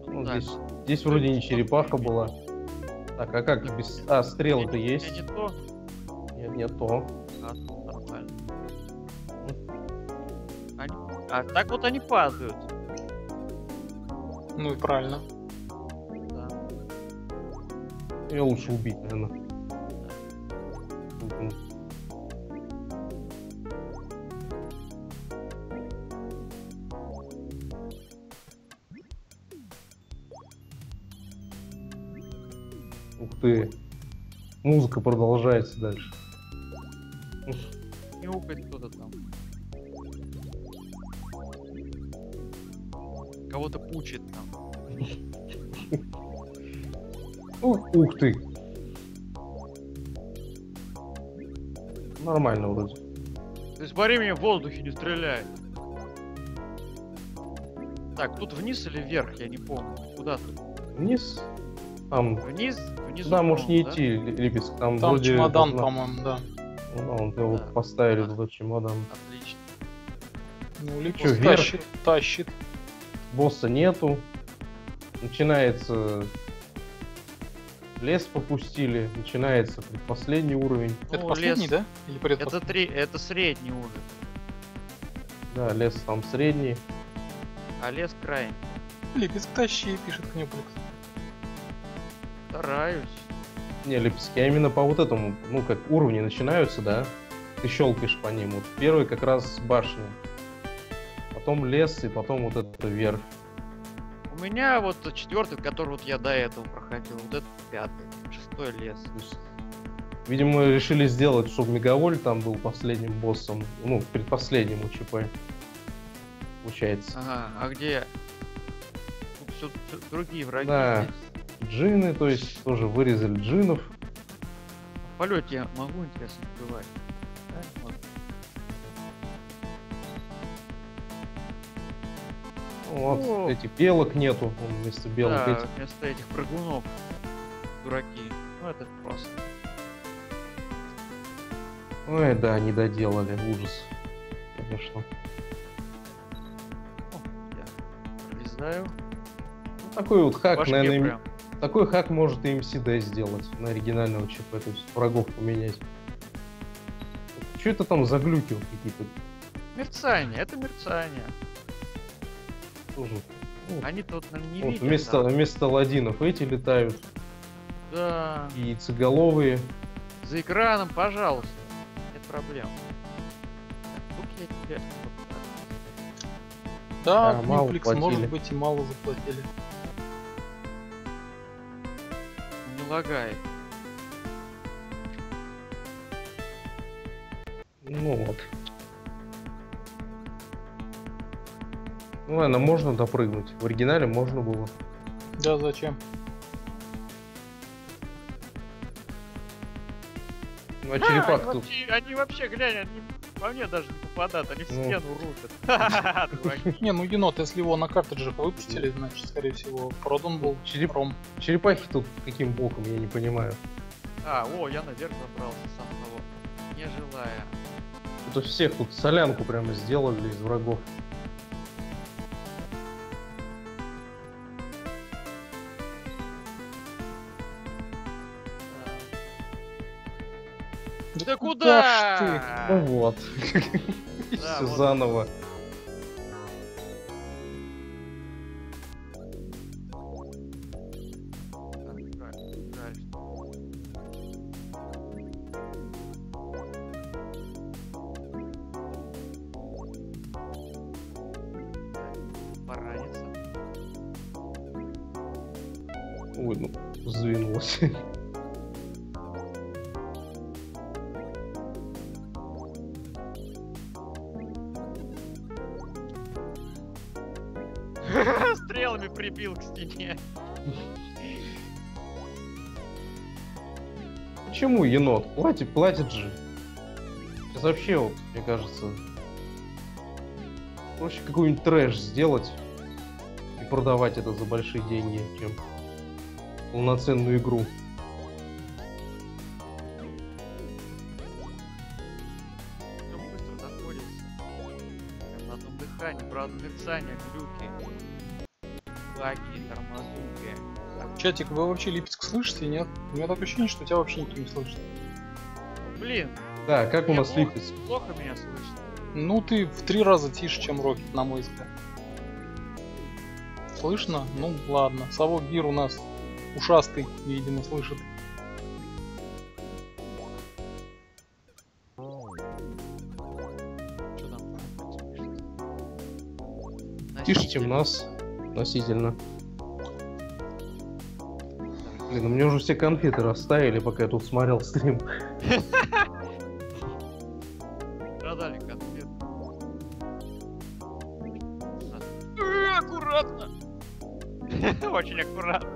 Ну, здесь, здесь вроде не черепаха была. Так, а как без... А, стрелы-то есть? Не то. Нет, не то. А, так вот они падают. Ну и правильно. Да. Ее лучше убить, наверное. Ух ты. Музыка продолжается дальше. Мяукает кто-то там. Пучит там. Ух, ух ты. Нормально вроде. То есть Бори меня в воздухе не стреляет. Так, тут вниз или вверх, я не помню. Куда тут? Вниз. Там. Вниз? Внизу. Туда можешь не по-моему, идти, Липецк. Там, Там вроде чемодан, должна- по-моему, да. Ну, да, он его Да. поставили Да. туда чемодан. да? Отлично. Ну, Липецк тащит, тащит. Босса нету. Начинается лес попустили. Начинается предпоследний уровень. Это Ну, последний, лес- да? Или Это предпоследний? три, это средний уровень, Да, лес там средний. а лес крайний. Липецк тащи, пишет Кнеплекс. Стараюсь. Не, Липецк, я именно по вот этому, ну, как уровни начинаются, да? Ты щелкаешь по ним. Вот первый как раз башня. Потом лес, и потом вот это вверх. У меня вот четвертый, который вот я до этого проходил, вот этот пятый, шестой лес. Видимо, решили сделать, чтобы Мегаволь там был последним боссом. Ну, предпоследним УЧП. Получается. Ага, а где? Тут все, другие враги. Да. есть. Джины, то есть тоже вырезали джинов. В полете я могу, интересно, убивать? Вот, О. этих белок нету, вместо белок Да, этих. вместо этих прыгунов. Дураки. Ну это просто. Ой, да, не доделали, ужас. Конечно. Я пролезаю. Ну, такой вот хак, наверное, прям. такой хак может и МСД сделать на оригинального ЧП, то есть врагов поменять. Что это там за глюки какие-то? Мерцание, это мерцание. Тоже. Ну, Они тут наверное, не вот видят. вместо, да. вместо ладинов эти летают, Да. и яйцеголовые. За экраном, пожалуйста. Нет проблем. Тут я тебя... Да, Кнеплекс, платили. может быть, и мало заплатили. Не лагает. Ну вот. Ну ладно, можно допрыгнуть. В оригинале можно было. Да, зачем? Ну а Да, черепах они, тут. вообще, они вообще, глянь, они по мне даже не попадают, они в Ну. стену рубят. Не, ну енот, если его на картриджах выпустили, значит, скорее всего, продан был пром. Черепахи тут каким боком, я не понимаю. А, о, я наверх забрался сам того. Не желая. Это всех тут солянку прямо сделали из врагов. Да куда ты? Ну вот. Да, все вот. заново. Платит, платит же. Сейчас вообще, вот, мне кажется, проще какой-нибудь трэш сделать и продавать это за большие деньги, чем полноценную игру. Правда, мерцание, глюки. Чатик, вы вообще Липецк слышите, нет? У меня такое ощущение, что тебя вообще никто не слышит. Блин, Да, как у Мне нас плохо. Плохо меня слышно. Ну, ты в три раза тише, чем Рокет, на мой взгляд. Слышно? Ну, ладно. Совок Гир у нас ушастый, видимо, слышит. Тише, чем нас, относительно. Блин, у меня уже все конфеты расставили, пока я тут смотрел стрим. Очень аккуратно.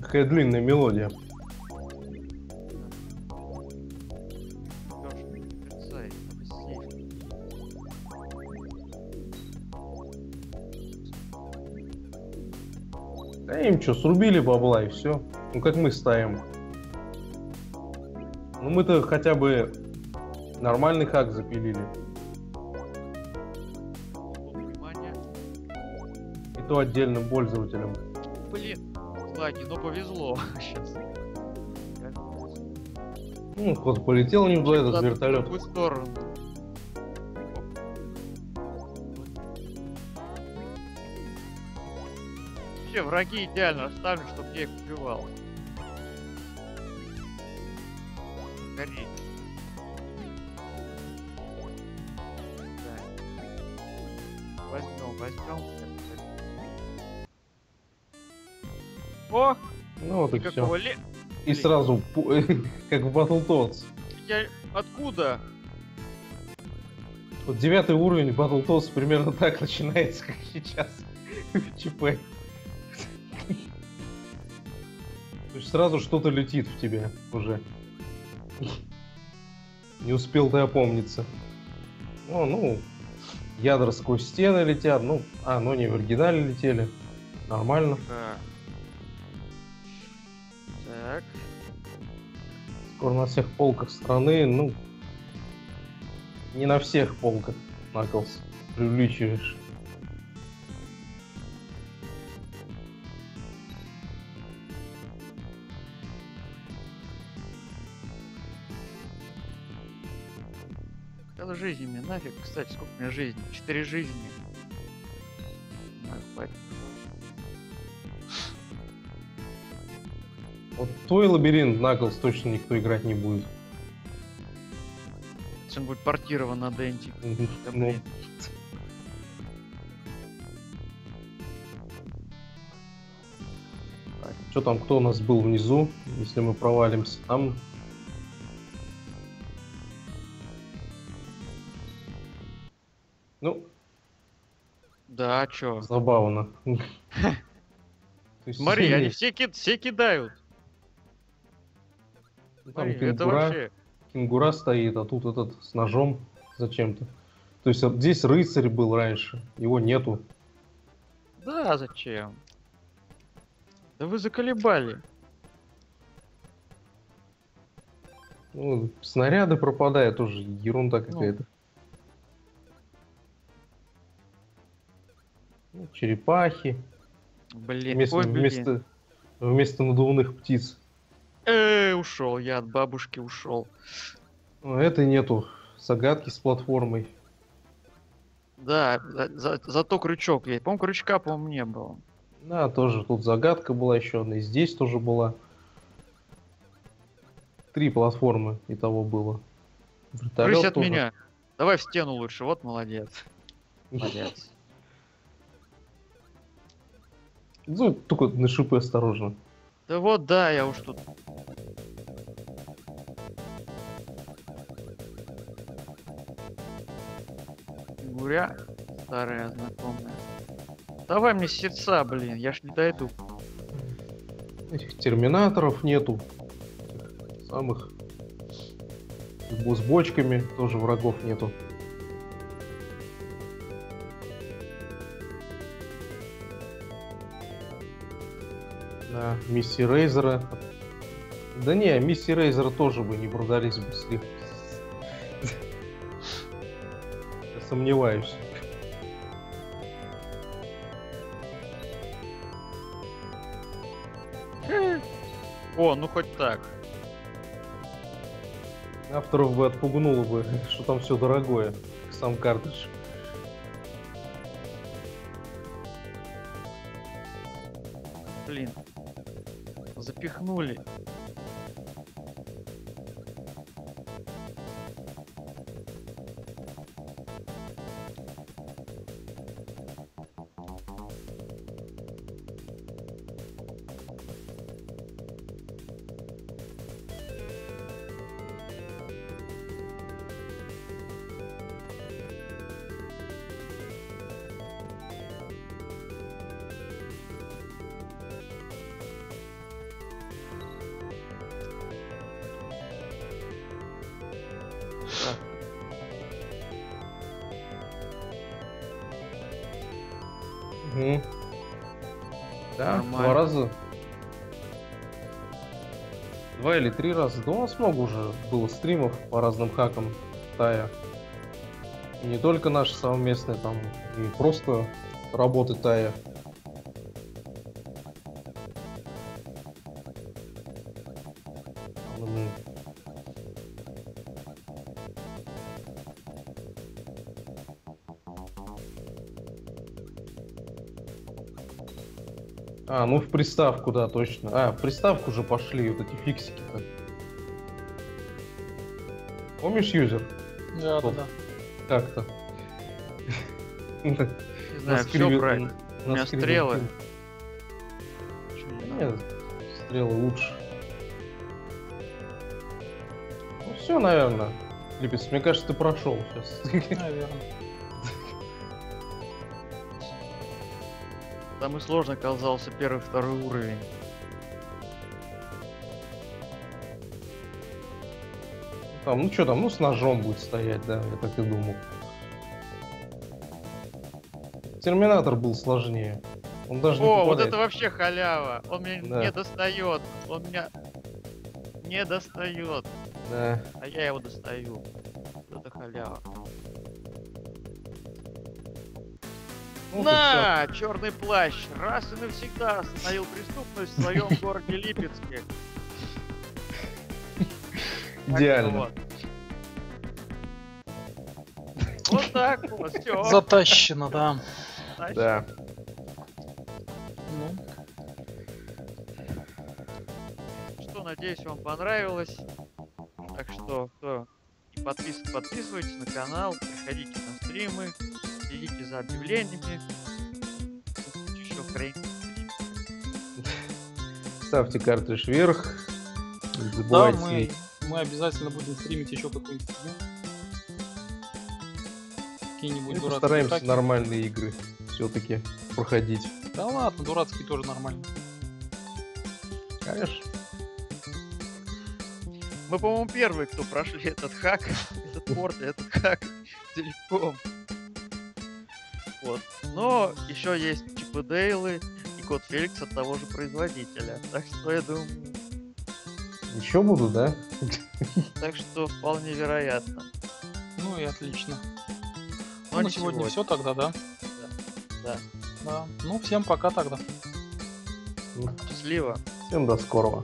Какая длинная мелодия. Что, срубили бабла и все. Ну как мы ставим. Ну мы-то хотя бы нормальный хак запилили. И то отдельным пользователям. Блин, лаги, но повезло сейчас. Ну, вот полетел не туда этот вертолет. В сторону. Вообще, враги идеально расставлены, чтобы я их убивал. Гори. Так. Возьмем, возьмем. О, Ну вот и все. ле... И сразу, как в Battletoads. Я... Откуда? Вот девятый уровень Battletoads примерно так начинается, как сейчас. В ЧП. Сразу что-то летит в тебя уже. Не успел ты опомниться. О, ну, ядра сквозь стены летят. Ну, а, ну не в оригинале летели. Нормально. Да. Так. Скоро на всех полках страны, ну, не на всех полках, Наклс, преувеличиваешь. Жизни мне нафиг, кстати, сколько у меня жизни? Четыре жизни. Хватит. Вот твой лабиринт Наклс точно никто играть не будет. Он будет портирован на Денди. Да Ну, что там, кто у нас был внизу, если мы провалимся? Там Да, чё? забавно. Смотри, они все, ки- все кидают. там Смотри, это кенгура, вообще... кенгура стоит, а тут этот с ножом зачем-то. То есть вот здесь рыцарь был раньше, его нету. Да, зачем? Да вы заколебали. Ну, снаряды пропадают, тоже ерунда Ну. какая-то. Черепахи. Блин, Вместо, ой, блин. вместо, вместо надувных птиц. Э, ушел, я от бабушки ушел. Ну, это нету. Загадки с платформой. Да, за- за- зато крючок есть. По-моему, крючка, по-моему, не было. Да, тоже тут загадка была еще одна. И здесь тоже была. Три платформы и того было. Вертолет Брысь от тоже. меня. Давай в стену лучше, вот молодец. Молодец. Ну, только на шипы осторожно. Да вот, да, я уж тут. Гуря, старая знакомая. Давай мне сердца, блин, я ж не дойду. Этих терминаторов нету. Самых. С бочками тоже врагов нету. Да, миссии Рейзера. Да не, миссии Рейзера тоже бы не продались бы с лих- Я сомневаюсь. О, ну хоть так. Авторов бы отпугнуло бы, что там все дорогое. Сам картридж. Блин. Запихнули. Три раза. Да у нас много уже было стримов по разным хакам Тая. И не только наши совместные, там и просто работы Тая. Ну в приставку, да, точно. А, в приставку уже пошли вот эти фиксики-то. Помнишь юзер? Да, да, да. Как-то. не знаю, все на- У меня стрелы. Нет, стрелы лучше. Ну все, наверное. Липец, мне кажется, ты прошел сейчас. Наверное. Самый сложный оказался первый второй уровень. Там, ну что там, ну с ножом будет стоять, да, я так и думал. Терминатор был сложнее. Он даже не О, вот попадает. это вообще халява. Он меня Да. не достает. Он меня не достает. Да. А я его достаю. Вот это халява. На, черный плащ, раз и навсегда остановил преступность в своем городе Липецке. Идеально. Вот. Так вот, все. Затащено, да. Да. Ну, Что, надеюсь, вам понравилось. Так что, кто не подписан, подписывайтесь на канал, приходите на стримы, следите за объявлениями. Еще хрень. Ставьте картридж вверх. Не да, мы, мы обязательно будем стримить еще какой-нибудь фильм. какие-нибудь Мы дурацкие постараемся атаки. нормальные игры все-таки проходить. Да ладно, дурацкие тоже нормально. Конечно. Мы, по-моему, первые, кто прошли этот хак, этот порт, этот хак целиком. Вот. Но еще есть Чип и Дейлы и Код Феликс от того же производителя. Так что я думаю, Еще буду, да? так что вполне вероятно. Ну и отлично. Но Ну, на не сегодня сегодня. все тогда, да? Да. Да. Ну, всем пока тогда. Ну, Счастливо. Всем до скорого.